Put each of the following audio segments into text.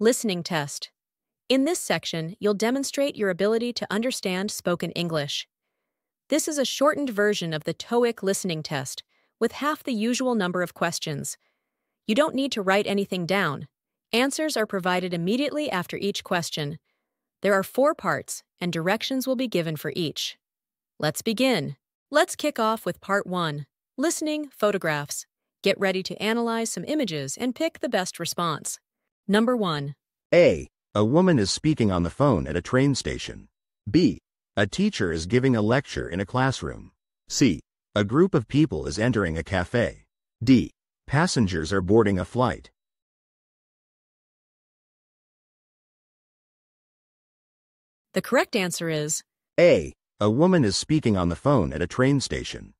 Listening test. In this section, you'll demonstrate your ability to understand spoken English. This is a shortened version of the TOEIC listening test, with half the usual number of questions. You don't need to write anything down. Answers are provided immediately after each question. There are four parts, and directions will be given for each. Let's begin. Let's kick off with part one listening photographs. Get ready to analyze some images and pick the best response. Number 1. A. A woman is speaking on the phone at a train station. B. A teacher is giving a lecture in a classroom. C. A group of people is entering a cafe. D. Passengers are boarding a flight. The correct answer is A. A woman is speaking on the phone at a train station.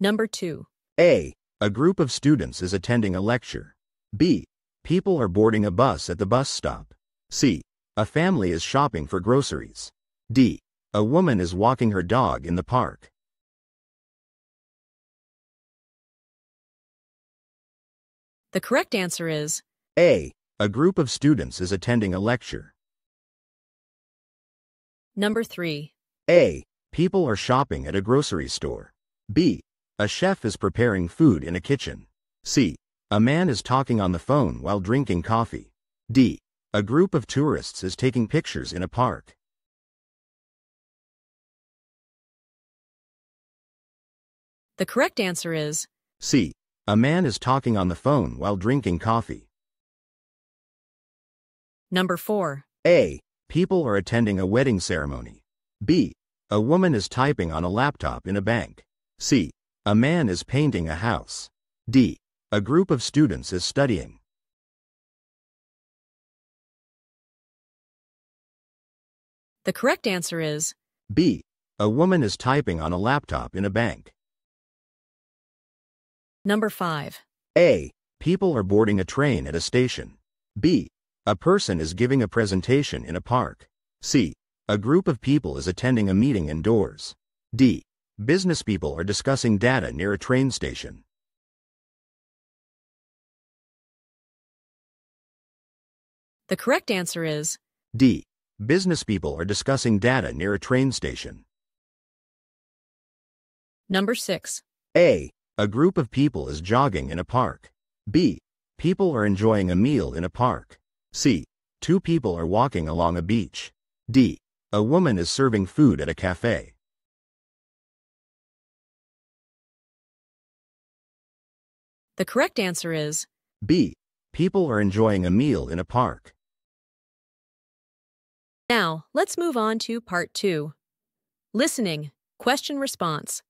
number 2. A. A group of students is attending a lecture. B. People are boarding a bus at the bus stop. C. A family is shopping for groceries. D. A woman is walking her dog in the park. The correct answer is A. A group of students is attending a lecture. number 3. A. People are shopping at a grocery store. B. A chef is preparing food in a kitchen. C. A man is talking on the phone while drinking coffee. D. A group of tourists is taking pictures in a park. The correct answer is C. A man is talking on the phone while drinking coffee. number 4. A. People are attending a wedding ceremony. B. A woman is typing on a laptop in a bank. C. A man is painting a house. D. A group of students is studying. The correct answer is B. A woman is typing on a laptop in a bank. number 5. A. People are boarding a train at a station. B. A person is giving a presentation in a park. C. A group of people is attending a meeting indoors. D. Business people are discussing data near a train station. The correct answer is D. Business people are discussing data near a train station. number 6. A. A group of people is jogging in a park. B. People are enjoying a meal in a park. C. Two people are walking along a beach. D. A woman is serving food at a cafe. The correct answer is B. People are enjoying a meal in a park. Now, let's move on to part 2. Listening, question response.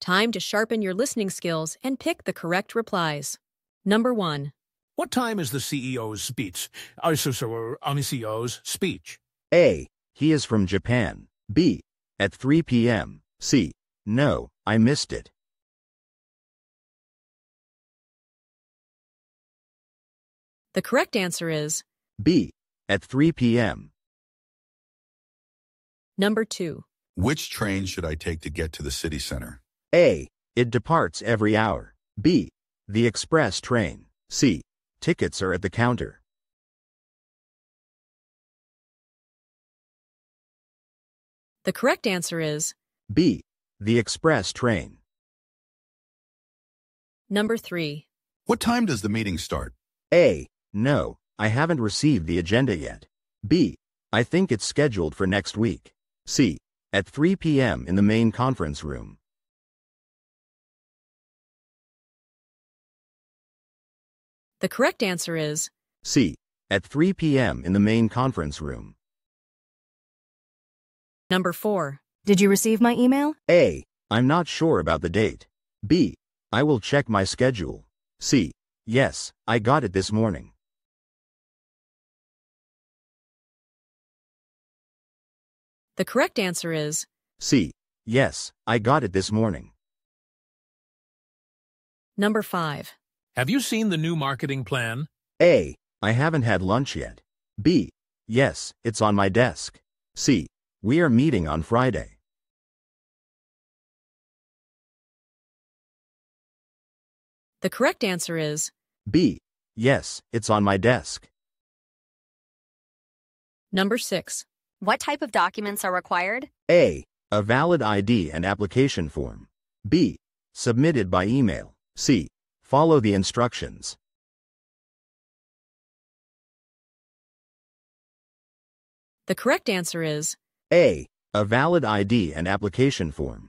Time to sharpen your listening skills and pick the correct replies. Number 1. What time is the CEO's speech? Uh, so, so, uh, on the CEO's speech. A. He is from Japan. B. At 3 p.m. C. No, I missed it. The correct answer is B. At 3 p.m. number 2. Which train should I take to get to the city center? A. It departs every hour. B. The express train. C. Tickets are at the counter. The correct answer is B. The express train. number 3. What time does the meeting start? A. No, I haven't received the agenda yet. B. I think it's scheduled for next week. C. At 3 p.m. in the main conference room. The correct answer is C. At 3 p.m. in the main conference room. number 4. Did you receive my email? A. I'm not sure about the date. B. I will check my schedule. C. Yes, I got it this morning. The correct answer is C. Yes, I got it this morning. number 5. Have you seen the new marketing plan? A. I haven't had lunch yet. B. Yes, it's on my desk. C. We are meeting on Friday. The correct answer is B. yes, it's on my desk. Number 6. What type of documents are required? A. A valid ID and application form. B. Submitted by email. C. Follow the instructions. The correct answer is A. A valid ID and application form.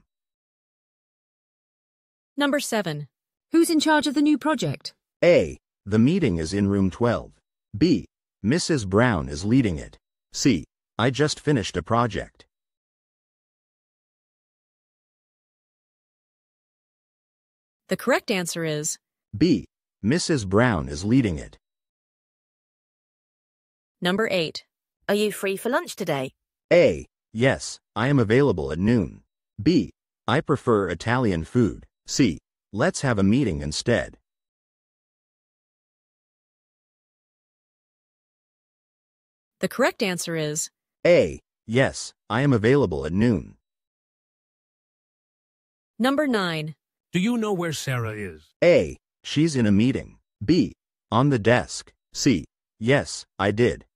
number 7. Who's in charge of the new project? A. The meeting is in room 12. B. Mrs. Brown is leading it. C. I just finished a project. The correct answer is B. Mrs. Brown is leading it. number 8. Are you free for lunch today? A. Yes, I am available at noon. B. I prefer Italian food. C. Let's have a meeting instead. The correct answer is A. Yes, I am available at noon. number 9. Do you know where Sarah is? A. She's in a meeting. B. On the desk. C. Yes, I did.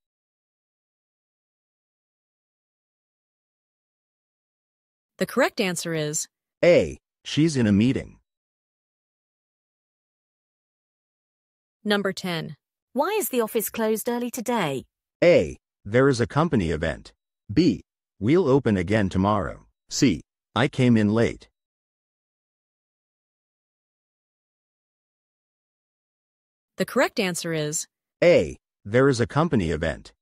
The correct answer is A. She's in a meeting. number 10. Why is the office closed early today? A. There is a company event. B. We'll open again tomorrow. C. I came in late. The correct answer is A. There is a company event.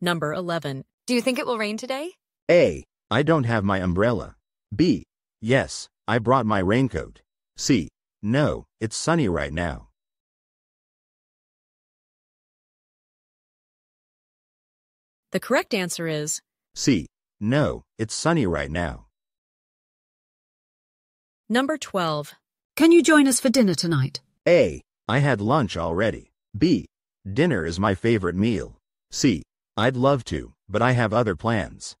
number 11. Do you think it will rain today? A. I don't have my umbrella. B. Yes, I brought my raincoat. C. No, it's sunny right now. The correct answer is C. No, it's sunny right now. number 12. Can you join us for dinner tonight? A. I had lunch already. B. Dinner is my favorite meal. C. I'd love to, but I have other plans.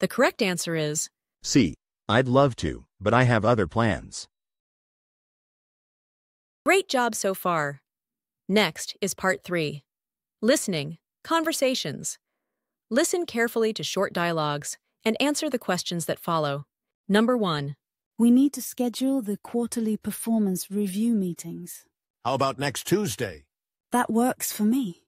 The correct answer is C. I'd love to, but I have other plans. Great job so far. Next is part 3. Listening, conversations. Listen carefully to short dialogues and answer the questions that follow. Number 1. We need to schedule the quarterly performance review meetings. How about next Tuesday? That works for me.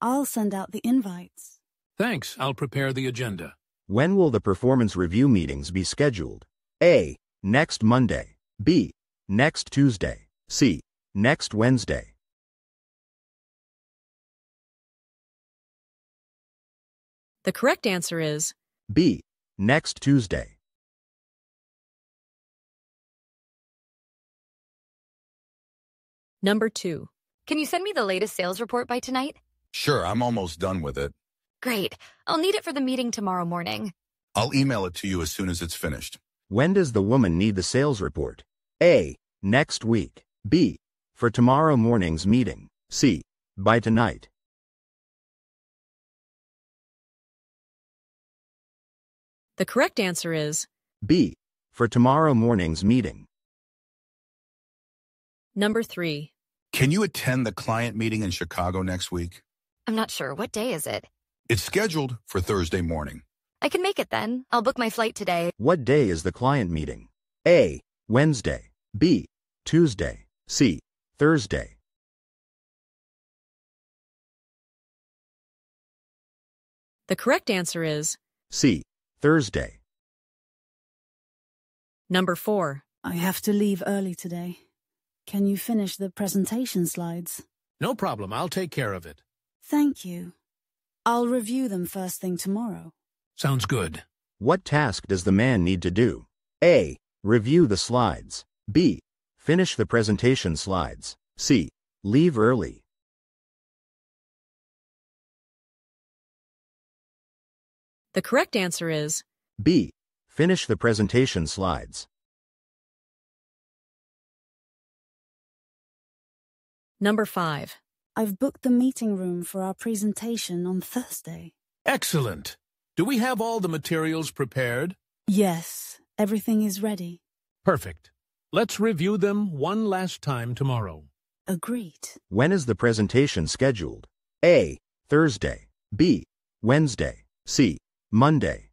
I'll send out the invites. Thanks, I'll prepare the agenda. When will the performance review meetings be scheduled? A. Next Monday. B. Next Tuesday. C. Next Wednesday. The correct answer is B. Next Tuesday. number 2. Can you send me the latest sales report by tonight? Sure, I'm almost done with it. Great. I'll need it for the meeting tomorrow morning. I'll email it to you as soon as it's finished. When does the woman need the sales report? A. Next week. B. For tomorrow morning's meeting. C. By tonight. The correct answer is B. For tomorrow morning's meeting. number 3. Can you attend the client meeting in Chicago next week? I'm not sure. What day is it? It's scheduled for Thursday morning. I can make it then. I'll book my flight today. What day is the client meeting? A. Wednesday. B. Tuesday. C. Thursday. The correct answer is C. Thursday. number 4. I have to leave early today. Can you finish the presentation slides? No problem, I'll take care of it. Thank you. I'll review them first thing tomorrow. Sounds good. What task does the man need to do? A. Review the slides. B. Finish the presentation slides. C. Leave early. The correct answer is B. Finish the presentation slides. number 5. I've booked the meeting room for our presentation on Thursday. Excellent. Do we have all the materials prepared? Yes, Everything is ready. Perfect. Let's review them one last time tomorrow. Agreed. When is the presentation scheduled? A. Thursday. B. Wednesday. C. Monday.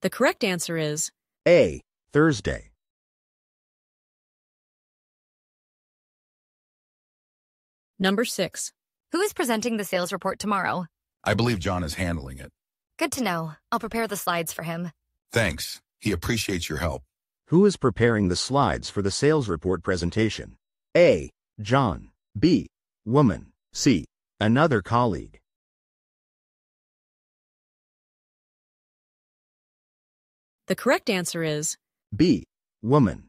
The correct answer is A. Thursday. number 6. Who is presenting the sales report tomorrow? I believe John is handling it. Good to know. I'll prepare the slides for him. Thanks. He appreciates your help. Who is preparing the slides for the sales report presentation? A. John. B. Woman. C. Another colleague. The correct answer is B. Woman.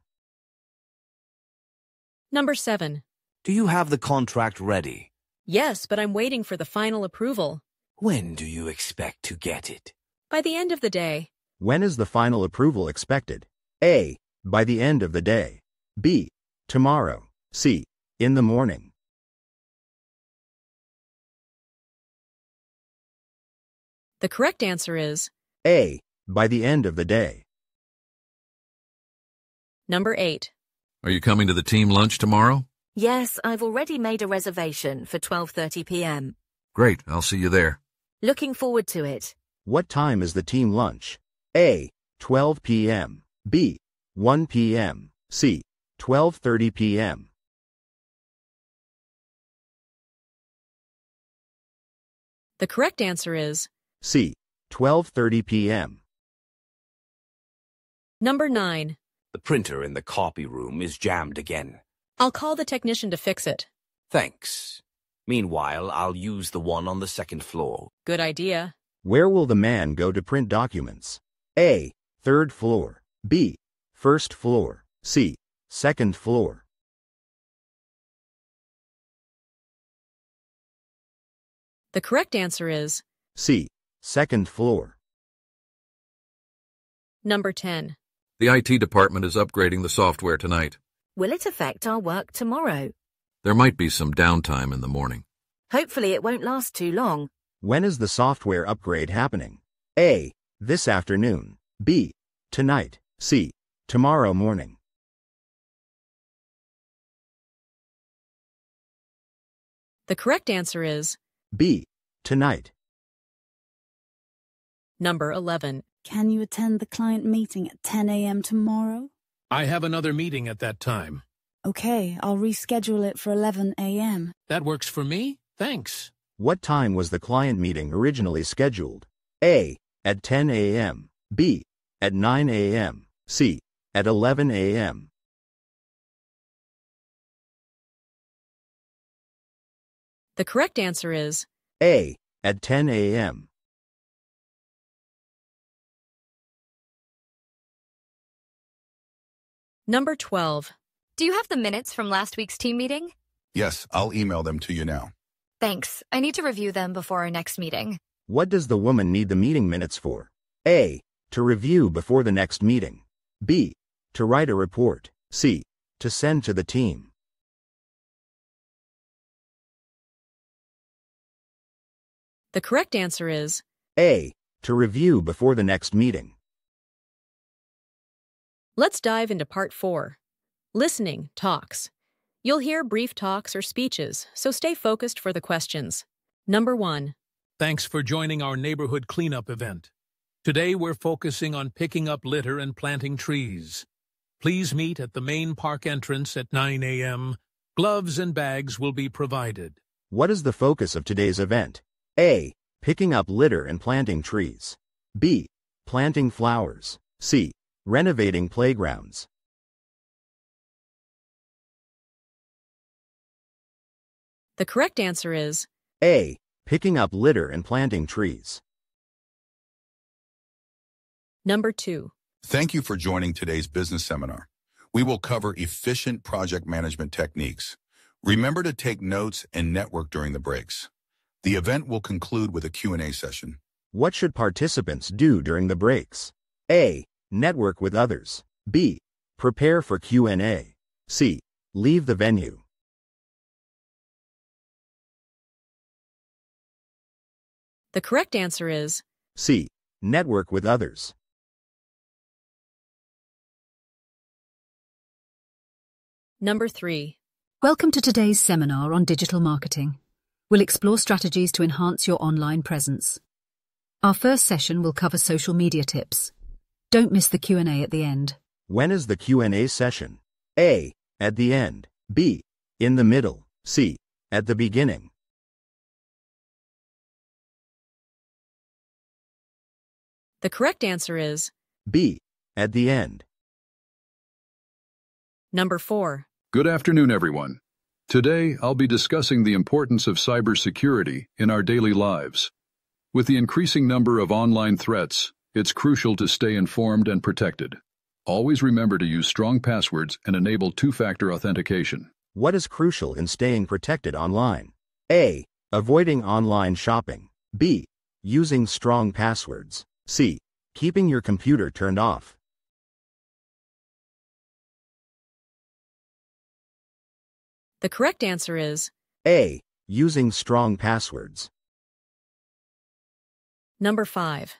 number 7. Do you have the contract ready? Yes, but I'm waiting for the final approval. When do you expect to get it? By the end of the day, When is the final approval expected? A. By the end of the day. B. Tomorrow. C. In the morning. the correct answer is A. By the end of the day. number 8. Are you coming to the team lunch tomorrow? Yes, I've already made a reservation for 12:30 p.m. Great, I'll see you there. Looking forward to it. What time is the team lunch? A. 12 p.m. B. 1 p.m. C. 12:30 p.m. The correct answer is C. 12:30 p.m. number 9. The printer in the copy room is jammed again. I'll call the technician to fix it. Thanks. Meanwhile, I'll use the one on the second floor. Good idea. Where will the man go to print documents? A. Third floor. B. First floor. C. Second floor. The correct answer is C. Second floor. number 10. The IT department is upgrading the software tonight. Will it affect our work tomorrow? There might be some downtime in the morning. Hopefully it won't last too long. When is the software upgrade happening? A. This afternoon. B. Tonight. C. Tomorrow morning. The correct answer is B. Tonight. number 11. Can you attend the client meeting at 10 a.m. tomorrow? I have another meeting at that time. Okay, I'll reschedule it for 11 a.m. That works for me? Thanks. What time was the client meeting originally scheduled? A. At 10 a.m. B. At 9 a.m. C. At 11 a.m. The correct answer is A. At 10 a.m. number 12. Do you have the minutes from last week's team meeting? Yes, I'll email them to you now. Thanks. I need to review them before our next meeting. What does the woman need the meeting minutes for? A. To review before the next meeting. B. To write a report. C. To send to the team. The correct answer is A. To review before the next meeting. Let's dive into part 4. Listening talks. You'll hear brief talks or speeches, so stay focused for the questions. Number 1. Thanks for joining our neighborhood cleanup event. Today we're focusing on picking up litter and planting trees. Please meet at the main park entrance at 9 a.m. Gloves and bags will be provided. What is the focus of today's event? A. Picking up litter and planting trees. B. Planting flowers. C. Renovating playgrounds. The correct answer is A. Picking up litter and planting trees. number 2. Thank you for joining today's business seminar. We will cover efficient project management techniques. Remember to take notes and network during the breaks. The event will conclude with a Q&A session. What should participants do during the breaks? A. Network with others. B. Prepare for Q&A. C. Leave the venue. The correct answer is C. Network with others. number 3. Welcome to today's seminar on digital marketing. We'll explore strategies to enhance your online presence. Our first session will cover social media tips. Don't miss the Q&A at the end. When is the Q&A session? A. At the end. B. In the middle. C. At the beginning. The correct answer is B. At the end. number 4. Good afternoon, everyone. Today, I'll be discussing the importance of cybersecurity in our daily lives. With the increasing number of online threats, it's crucial to stay informed and protected. Always remember to use strong passwords and enable two-factor authentication. What is crucial in staying protected online? A. Avoiding online shopping. B. Using strong passwords. C. Keeping your computer turned off. The correct answer is A. Using strong passwords. number 5.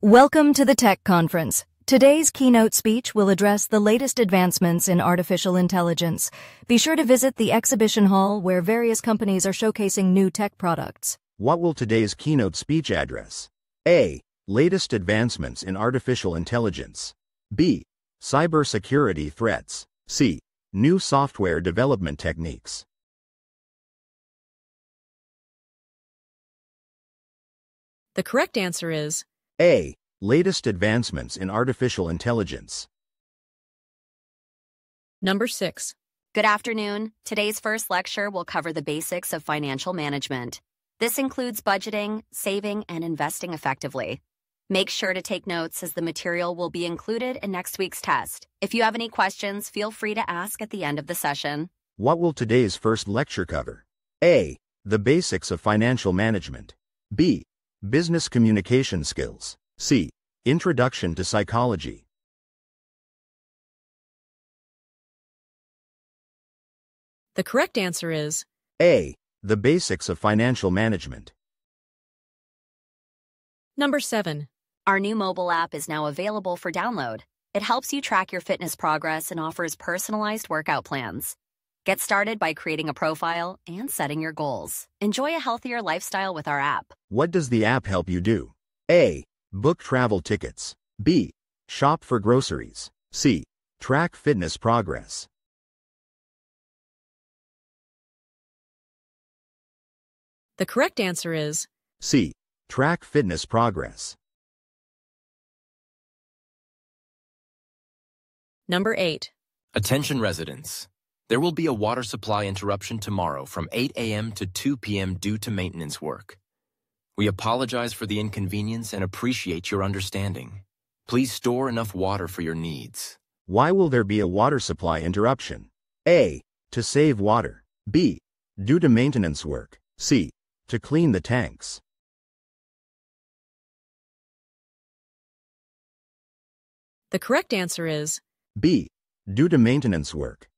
Welcome to the Tech Conference. Today's keynote speech will address the latest advancements in artificial intelligence. Be sure to visit the exhibition hall where various companies are showcasing new tech products. What will today's keynote speech address? A. Latest advancements in artificial intelligence. B. Cybersecurity threats. C. New software development techniques. The correct answer is A. Latest advancements in artificial intelligence. number 6. Good afternoon. Today's first lecture will cover the basics of financial management. This includes budgeting, saving, and investing effectively. Make sure to take notes as the material will be included in next week's test. If you have any questions, feel free to ask at the end of the session. What will today's first lecture cover? A. The basics of financial management. B. Business communication skills. C. Introduction to psychology. The correct answer is A. The basics of financial management. number 7. Our new mobile app is now available for download. It helps you track your fitness progress and offers personalized workout plans. Get started by creating a profile and setting your goals. Enjoy a healthier lifestyle with our app. What does the app help you do? A. Book travel tickets. B. Shop for groceries. C. Track fitness progress. The correct answer is C. Track fitness progress. Number 8. Attention residents. There will be a water supply interruption tomorrow from 8 a.m. to 2 p.m. due to maintenance work. We apologize for the inconvenience and appreciate your understanding. Please store enough water for your needs. Why will there be a water supply interruption? A. To save water. B. Due to maintenance work. C. To clean the tanks. The correct answer is B. Due to maintenance work.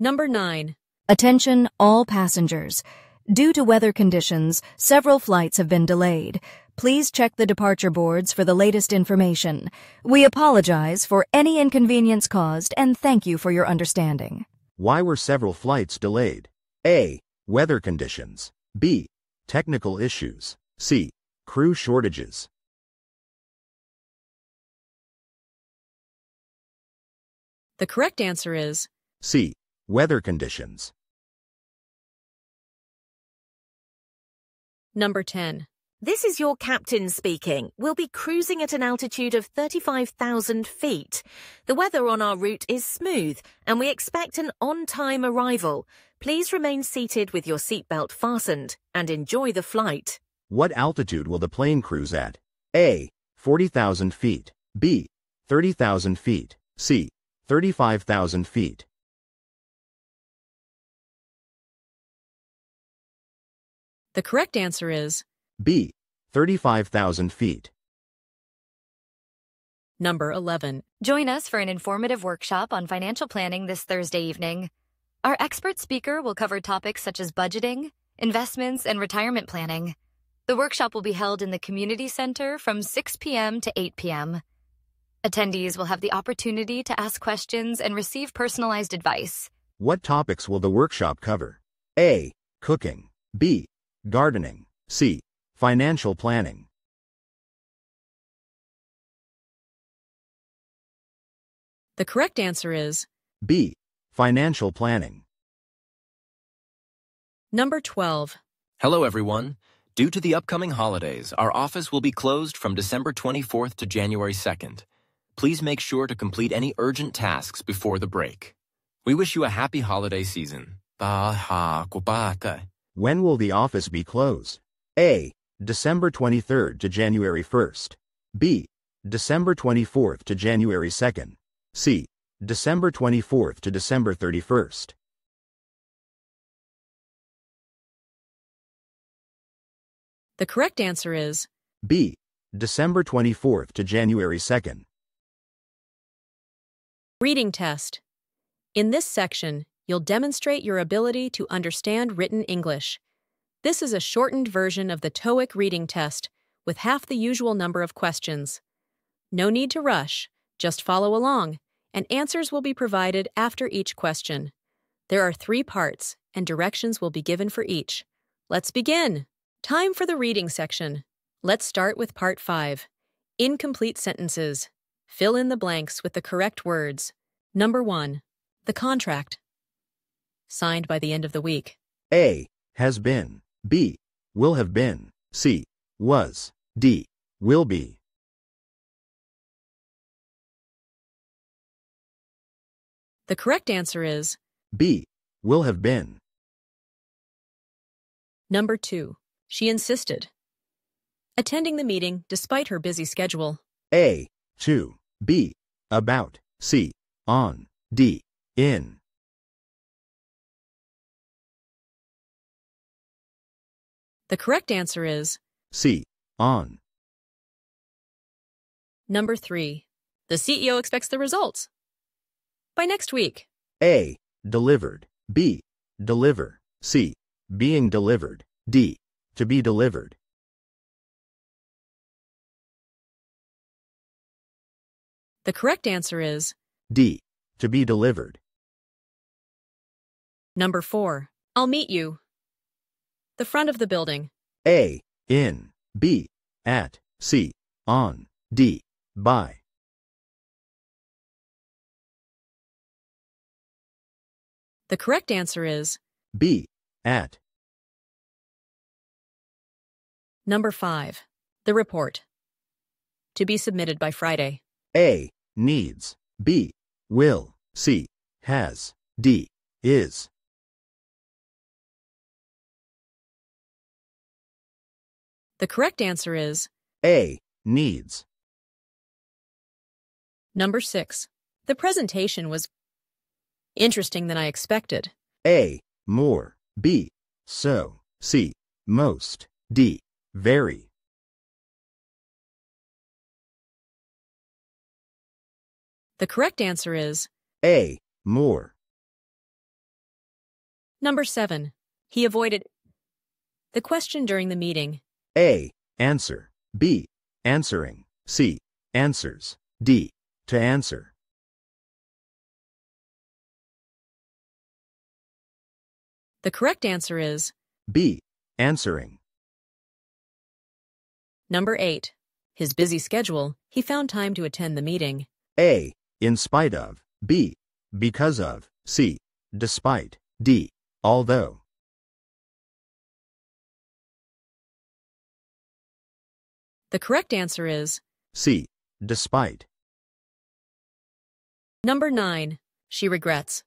number 9. Attention all passengers. Due to weather conditions, several flights have been delayed. Please check the departure boards for the latest information. We apologize for any inconvenience caused and thank you for your understanding. Why were several flights delayed? A. Weather conditions. B. Technical issues. C. Crew shortages. The correct answer is C. Weather conditions. number 10. This is your captain speaking. We'll be cruising at an altitude of 35,000 feet. The weather on our route is smooth, and we expect an on-time arrival. Please remain seated with your seatbelt fastened and enjoy the flight. What altitude will the plane cruise at? A. 40,000 feet. B. 30,000 feet. C. 35,000 feet. The correct answer is B. 35,000 feet. number 11. Join us for an informative workshop on financial planning this Thursday evening. Our expert speaker will cover topics such as budgeting, investments, and retirement planning. The workshop will be held in the Community Center from 6 p.m. to 8 p.m. Attendees will have the opportunity to ask questions and receive personalized advice. What topics will the workshop cover? A. Cooking. B. Gardening. C. Financial planning. The correct answer is B. Financial planning. number 12. Hello, everyone. Due to the upcoming holidays, our office will be closed from December 24th to January 2nd. Please make sure to complete any urgent tasks before the break. We wish you a happy holiday season. When will the office be closed? A. December 23rd to January 1st. B. December 24th to January 2nd. C. December 24th to December 31st. The correct answer is B. December 24th to January 2nd. Reading Test. In this section, you'll demonstrate your ability to understand written English. This is a shortened version of the TOEIC reading test with half the usual number of questions. No need to rush, just follow along, and answers will be provided after each question. There are three parts, and directions will be given for each. Let's begin! Time for the reading section. Let's start with Part 5 Incomplete Sentences. Fill in the blanks with the correct words. Number 1. The contract. Signed by the end of the week. A. Has been. B. Will have been. C. Was. D. Will be. The correct answer is B. Will have been. number 2. She insisted. Attending the meeting despite her busy schedule. A. To. B. About. C. On. D. In. The correct answer is C. On. number 3. The CEO expects the results. By next week. A. Delivered. B. Deliver. C. Being delivered. D. To be delivered. The correct answer is D. To be delivered. number 4. I'll meet you. The front of the building. A. In. B. At. C. On. D. By. The correct answer is B. At. number 5. The report. To be submitted by Friday. A. Needs. B. Will. C. Has. D. Is. The correct answer is A. Needs. number 6. The presentation was interesting than I expected. A. More. B. So. C. Most. D. Very. The correct answer is A. More. number 7. He avoided the question during the meeting. A. Answer. B. Answering. C. Answers. D. To answer. The correct answer is B. Answering. number 8. His busy schedule, he found time to attend the meeting. A. In spite of. B. Because of. C. Despite. D. Although. The correct answer is C. Despite. number 9. She regrets.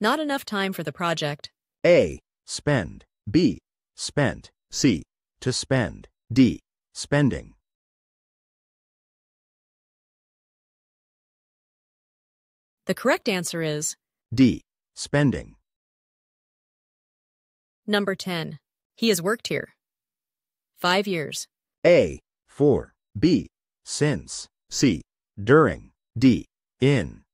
Not enough time for the project. A. Spend. B. Spent. C. To spend. D. Spending. The correct answer is D. Spending. number 10. He has worked here. Five years. A. For. B. Since. C. During. D. In.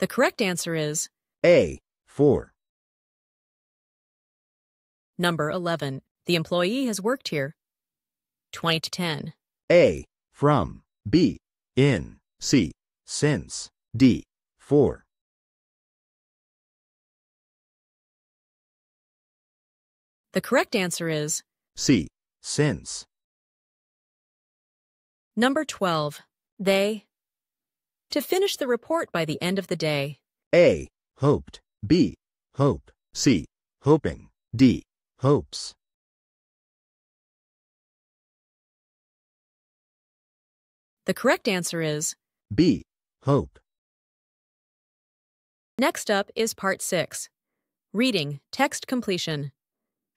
The correct answer is A. 4. number 11. The employee has worked here 20 to 10. A. From. B. In. C. Since. D. 4. The correct answer is C. Since. number 12. They. To finish the report by the end of the day. A. Hoped. B. Hope. C. Hoping. D. Hopes. The correct answer is B. Hope. Next up is part 6. Reading, text completion.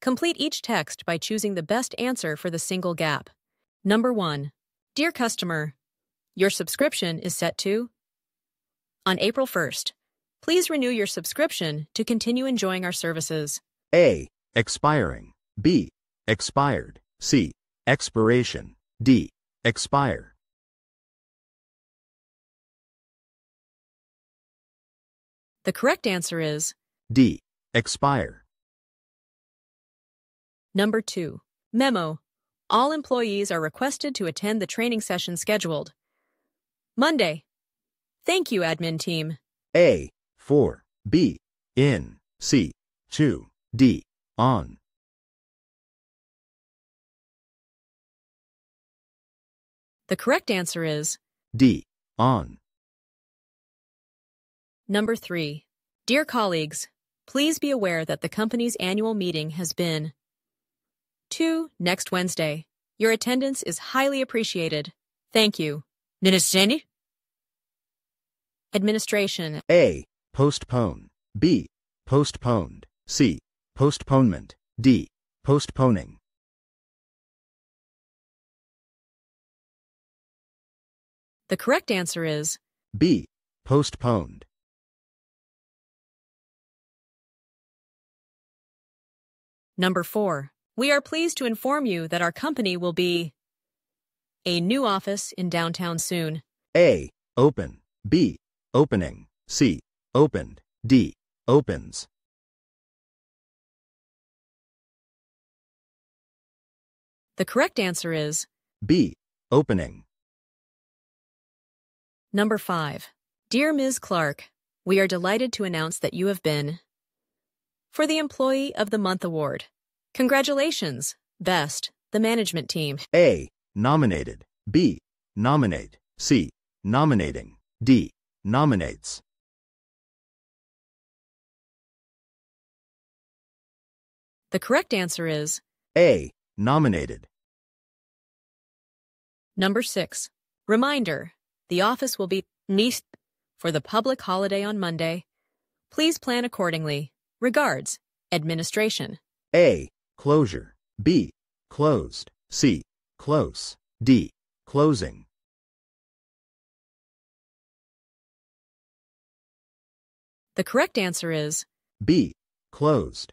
Complete each text by choosing the best answer for the single gap. Number 1. Dear customer, your subscription is set to on April 1st. Please renew your subscription to continue enjoying our services. A. Expiring. B. Expired. C. Expiration. D. Expire. The correct answer is D. Expire. number 2. Memo. All employees are requested to attend the training session scheduled Monday. Thank you, admin team. A. 4. B. In. C. 2. D. On. The correct answer is D. On. Number 3. Dear colleagues, please be aware that the company's annual meeting has been 2. Next Wednesday. Your attendance is highly appreciated. Thank you. Ninistendi? Administration. A. Postpone. B. Postponed. C. Postponement. D. Postponing. The correct answer is B. Postponed. Number 4. We are pleased to inform you that our company will be a new office in downtown soon. A. Open. B. Opening. C. Opened. D. Opens. The correct answer is B. Opening. number 5. Dear Ms. Clark, we are delighted to announce that you have been for the Employee of the Month award. Congratulations, Best, the management team. A. Nominated. B. Nominate. C. Nominating. D. Nominates. The correct answer is A. Nominated. number 6. Reminder, the office will be neat for the public holiday on Monday. Please plan accordingly. Regards, Administration. A. Closure. B. Closed. C. Close. D. Closing. The correct answer is B. Closed.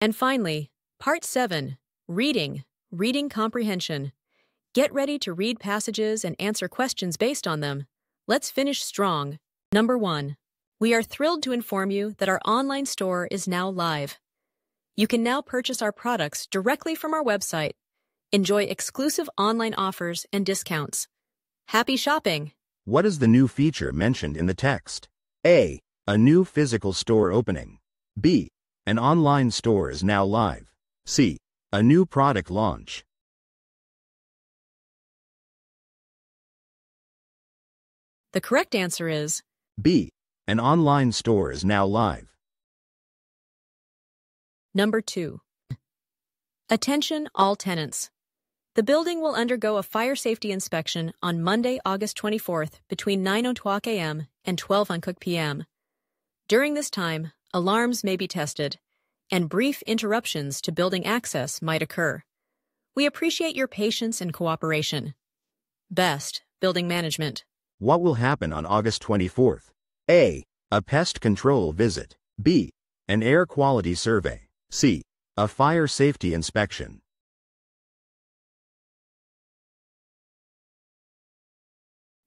And finally, Part 7 Reading, Reading Comprehension. Get ready to read passages and answer questions based on them. Let's finish strong. Number 1. We are thrilled to inform you that our online store is now live. You can now purchase our products directly from our website. Enjoy exclusive online offers and discounts. Happy shopping! What is the new feature mentioned in the text? A. A new physical store opening. B. An online store is now live. C. A new product launch. The correct answer is B. An online store is now live. Number 2. Attention all tenants. The building will undergo a fire safety inspection on Monday, August 24th between 9:00 a.m. and 12:00 p.m. During this time, alarms may be tested and brief interruptions to building access might occur. We appreciate your patience and cooperation. Best, Building Management. What will happen on August 24th? A. A pest control visit. B. An air quality survey. C. A fire safety inspection.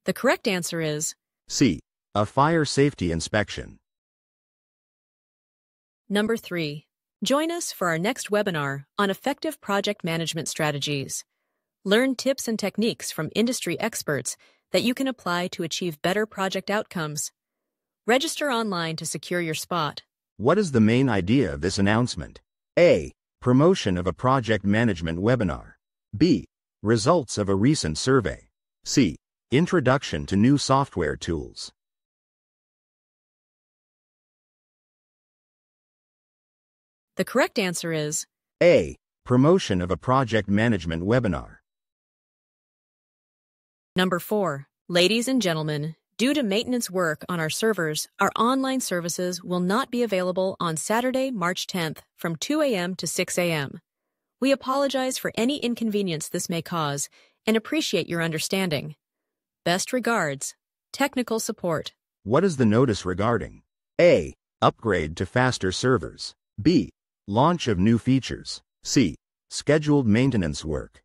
The correct answer is C. A fire safety inspection. Number 3. Join us for our next webinar on effective project management strategies. Learn tips and techniques from industry experts that you can apply to achieve better project outcomes. Register online to secure your spot. What is the main idea of this announcement? A. Promotion of a project management webinar. B. Results of a recent survey. C. Introduction to new software tools. The correct answer is A. Promotion of a project management webinar. Number 4. Ladies and gentlemen, due to maintenance work on our servers, our online services will not be available on Saturday, March 10th from 2 a.m. to 6 a.m. We apologize for any inconvenience this may cause and appreciate your understanding. Best regards, Technical Support. What is the notice regarding? A. Upgrade to faster servers. B. Launch of new features. C. Scheduled maintenance work.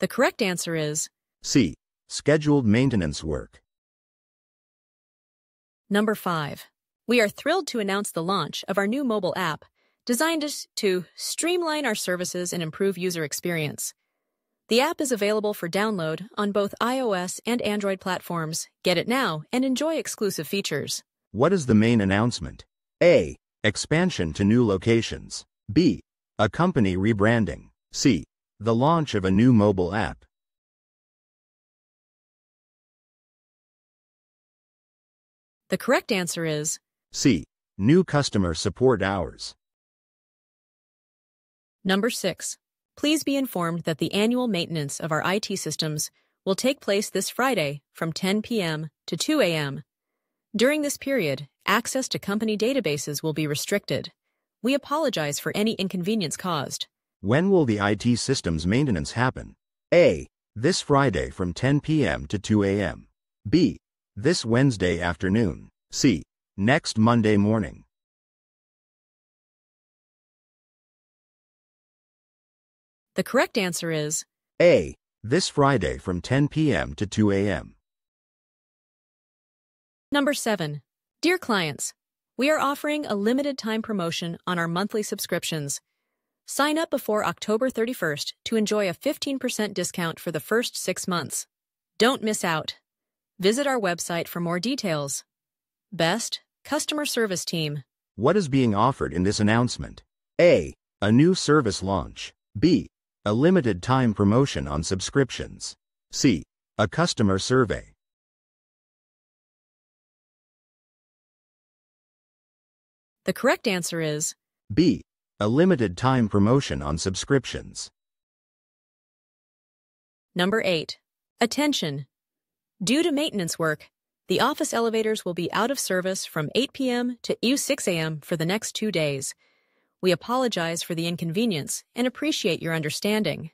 The correct answer is C. Scheduled maintenance work. Number 5. We are thrilled to announce the launch of our new mobile app, designed to streamline our services and improve user experience. The app is available for download on both iOS and Android platforms. Get it now and enjoy exclusive features. What is the main announcement? A. Expansion to new locations. B. A company rebranding. C. The launch of a new mobile app. The correct answer is C. New customer support hours. Number 6. Please be informed that the annual maintenance of our IT systems will take place this Friday from 10 p.m. to 2 a.m. During this period, access to company databases will be restricted. We apologize for any inconvenience caused. When will the IT systems maintenance happen? A. This Friday from 10 p.m. to 2 a.m. B. This Wednesday afternoon. C. Next Monday morning. The correct answer is A. This Friday from 10 p.m. to 2 a.m. Number 7. Dear clients, we are offering a limited time promotion on our monthly subscriptions. Sign up before October 31st to enjoy a 15% discount for the first six months. Don't miss out. Visit our website for more details. Best Customer Service Team. What is being offered in this announcement? A. A new service launch. B. A limited time promotion on subscriptions. C. A customer survey. The correct answer is B. A limited time promotion on subscriptions. Number 8. Attention! Due to maintenance work, the office elevators will be out of service from 8 p.m. to 6 a.m. for the next two days. We apologize for the inconvenience and appreciate your understanding.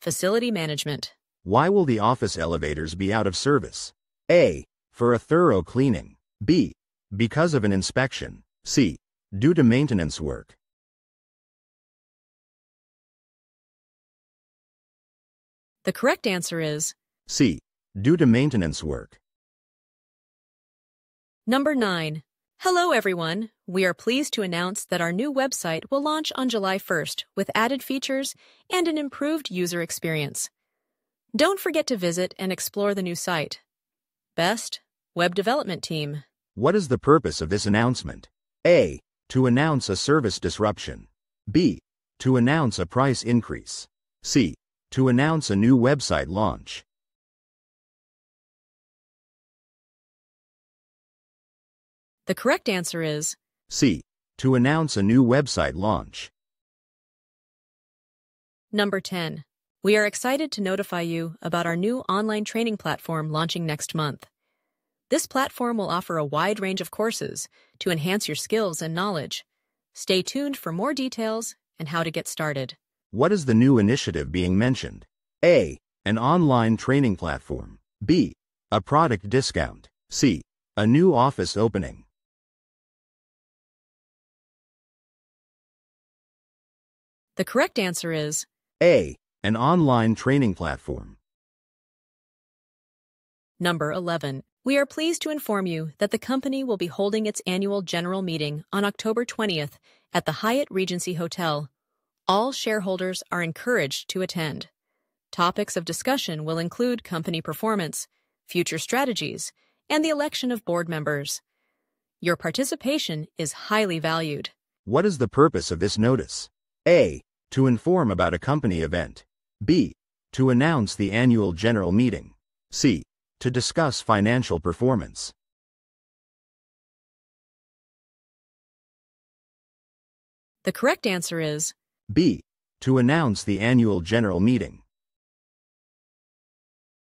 Facility Management. Why will the office elevators be out of service? A. For a thorough cleaning. B. Because of an inspection. C. Due to maintenance work. The correct answer is C. Due to maintenance work. Number 9. Hello, everyone. We are pleased to announce that our new website will launch on July 1st with added features and an improved user experience. Don't forget to visit and explore the new site. Best Web Development Team. What is the purpose of this announcement? A. To announce a service disruption. B. To announce a price increase. C. To announce a new website launch. The correct answer is C. To announce a new website launch. Number 10. We are excited to notify you about our new online training platform launching next month. This platform will offer a wide range of courses to enhance your skills and knowledge. Stay tuned for more details and how to get started. What is the new initiative being mentioned? A. An online training platform. B. A product discount. C. A new office opening. The correct answer is A. An online training platform. Number 11. We are pleased to inform you that the company will be holding its annual general meeting on October 20th at the Hyatt Regency Hotel. All shareholders are encouraged to attend. Topics of discussion will include company performance, future strategies, and the election of board members. Your participation is highly valued. What is the purpose of this notice? A. To inform about a company event. B. To announce the annual general meeting. C. To discuss financial performance. The correct answer is B. To announce the annual general meeting.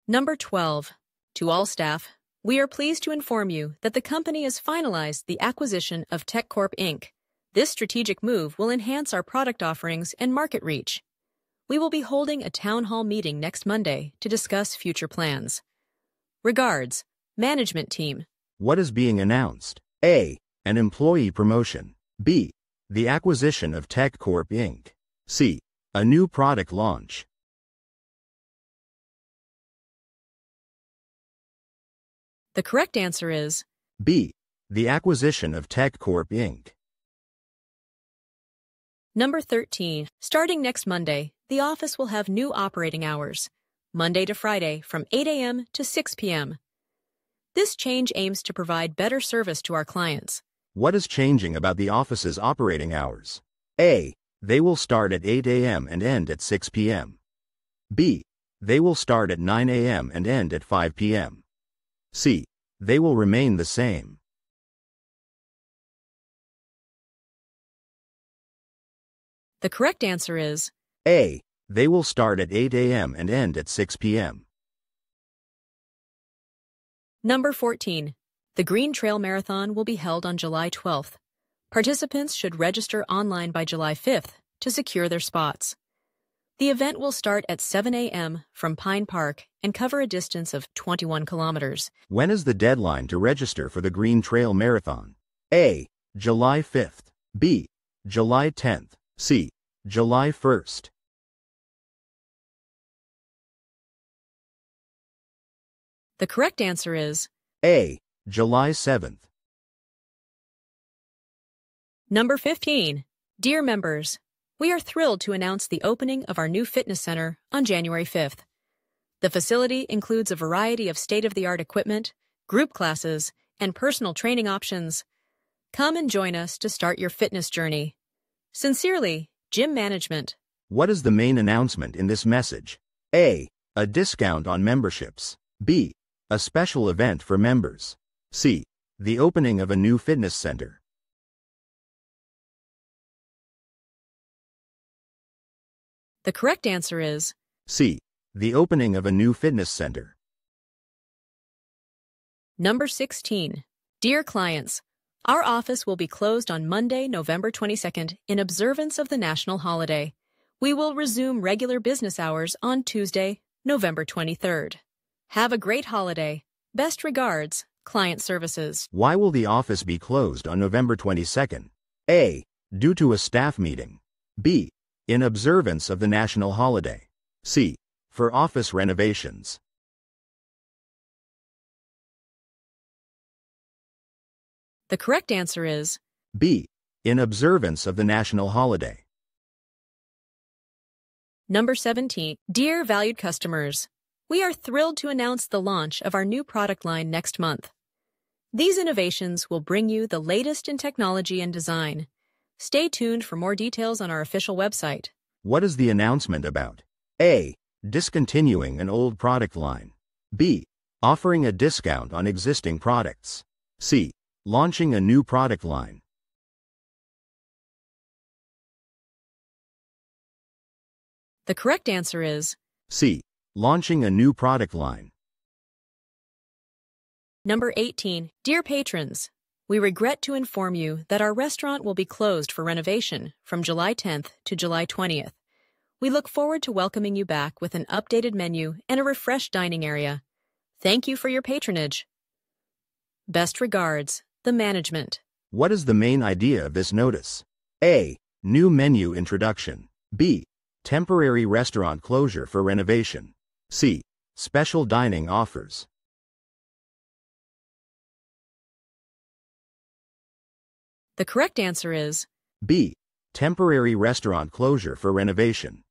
Number 12. To all staff, we are pleased to inform you that the company has finalized the acquisition of TechCorp Inc. This strategic move will enhance our product offerings and market reach. We will be holding a town hall meeting next Monday to discuss future plans. Regards, Management Team. What is being announced? A. An employee promotion. B. The acquisition of TechCorp Inc. C. A new product launch. The correct answer is B. The acquisition of TechCorp Inc. Number 13. Starting next Monday, the office will have new operating hours, Monday to Friday from 8 a.m. to 6 p.m. This change aims to provide better service to our clients. What is changing about the office's operating hours? A. They will start at 8 a.m. and end at 6 p.m. B. They will start at 9 a.m. and end at 5 p.m. C. They will remain the same. The correct answer is A. They will start at 8 a.m. and end at 6 p.m. Number 14. The Green Trail Marathon will be held on July 12th. Participants should register online by July 5th to secure their spots. The event will start at 7 a.m. from Pine Park and cover a distance of 21 kilometers. When is the deadline to register for the Green Trail Marathon? A. July 5th. B. July 10th. C. July 1st. The correct answer is A. July 7th. Number 15. Dear members, we are thrilled to announce the opening of our new fitness center on January 5th. The facility includes a variety of state of the art equipment, group classes, and personal training options. Come and join us to start your fitness journey. Sincerely, Gym Management. What is the main announcement in this message? A. A discount on memberships. B. A special event for members. C. The opening of a new fitness center. The correct answer is C. The opening of a new fitness center. Number 16. Dear clients, our office will be closed on Monday, November 22nd in observance of the national holiday. We will resume regular business hours on Tuesday, November 23rd. Have a great holiday. Best regards, Client Services. Why will the office be closed on November 22nd? A. Due to a staff meeting. B. In observance of the national holiday. C. For office renovations. The correct answer is B. In observance of the national holiday. Number 17. Dear valued customers, we are thrilled to announce the launch of our new product line next month. These innovations will bring you the latest in technology and design. Stay tuned for more details on our official website. What is the announcement about? A. Discontinuing an old product line. B. Offering a discount on existing products. C. Launching a new product line. The correct answer is C. Launching a new product line. Number 18. Dear patrons, we regret to inform you that our restaurant will be closed for renovation from July 10th to July 20th. We look forward to welcoming you back with an updated menu and a refreshed dining area. Thank you for your patronage. Best regards, the management. What is the main idea of this notice? A. New menu introduction. B. Temporary restaurant closure for renovation. C. Special dining offers. The correct answer is B. Temporary restaurant closure for renovation.